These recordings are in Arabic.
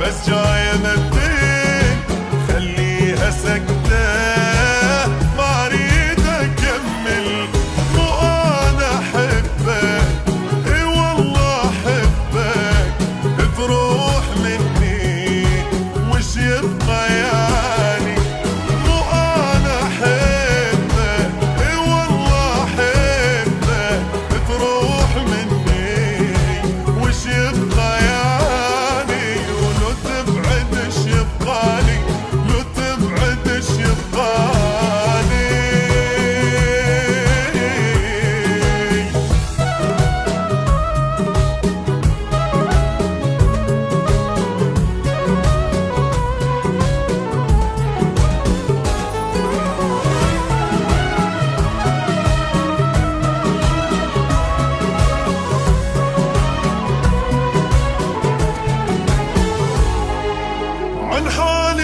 بس جاي امدين خليها سكتة.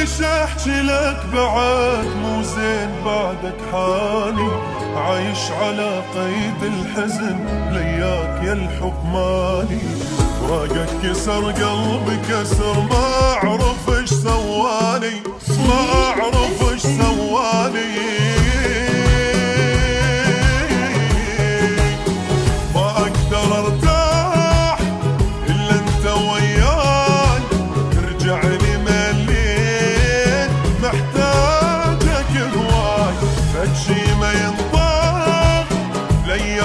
حالي شاحكي لك؟ بعد مو زين بعدك حالي. عايش على قيد الحزن لياك يا الحب مالي. فراقك كسر قلبي كسر ما أعرف إيش سوالي ما أعرف إيش سوالي